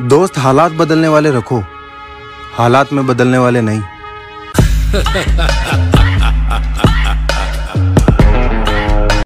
दोस्त हालात बदलने वाले रखो। हालात में बदलने वाले नहीं।